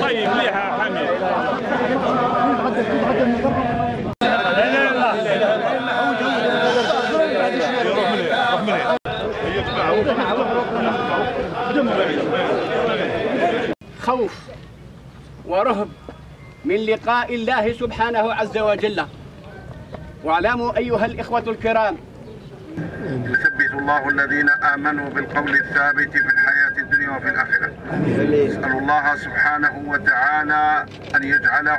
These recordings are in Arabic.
طيب مليحه حميد خوف ورهب من لقاء الله سبحانه عز وجل. واعلموا أيها الإخوة الكرام. يثبت الله الذين آمنوا بالقول الثابت في الحياة الدنيا وفي الآخرة. نسأل الله سبحانه وتعالى أن يجعله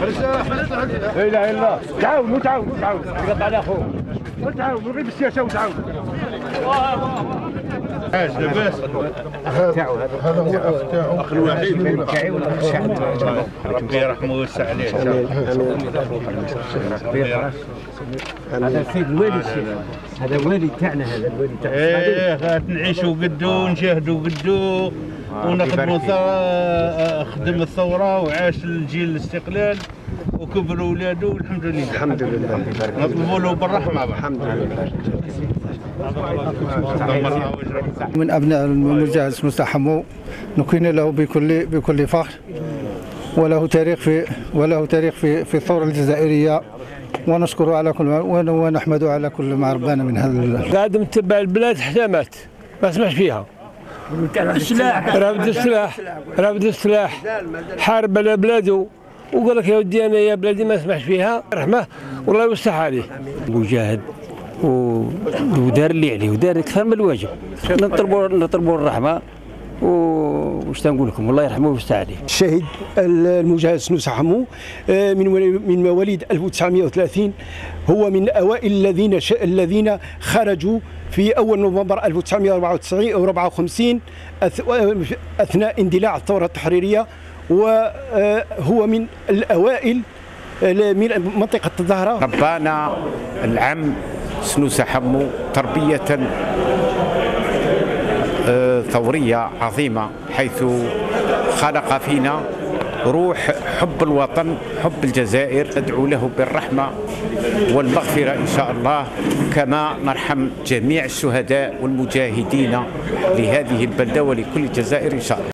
لا اله الا الله تعاونوا تعاونوا تعاونوا قطع على اخوه تعاونوا غير بالسياسة وتعاونوا عاش لاباس اخ الوحيد ربي يرحمه ويوسع عليه هذا السيد الوالي الشيخ هذا الوالي تاعنا هذا الوالي تاعنا إيه نعيشوا قدو ونشاهدوا قدو ونخدموا ث- خدم الثورة وعاش الجيل الاستقلال وكبروا اولاده والحمد لله. الحمد لله. نطلبوا له بالرحمة. الحمد لله. من أبناء المجاهد مستحمو نكين له بكل بكل فخر وله تاريخ في وله تاريخ في في الثورة الجزائرية. ونشكره على كل ونحمده على كل ما ربانا من هذا قاعد متبع البلاد حتى مات ما سمعش فيها. السلاح. رافد السلاح. رافد السلاح. حارب على بلاده وقال لك يا ودي أنا يا بلادي ما اسمحش فيها. رحمة. والله يوسع عليه. مجاهد. و- ودار اللي عليه. ودار أكثر من الواجب. نطلبوا نطلبوا الرحمة. و- واش تنقول لكم؟ الله يرحمه ويوسع عليه. الشهيد المجاهد سنوسة حمو آه، من من مواليد 1930 هو من أوائل الذين ش... الذين خرجوا في أول نوفمبر 1994 أو 54 أث... أثناء اندلاع الثورة التحريرية وهو من الأوائل آه، من منطقة الظهره ربانا العم سنوسة حمو تربية آه، ثورية عظيمة حيث خلق فينا روح حب الوطن حب الجزائر ندعو له بالرحمة والمغفرة إن شاء الله كما نرحم جميع الشهداء والمجاهدين لهذه البلدة ولكل الجزائر إن شاء الله.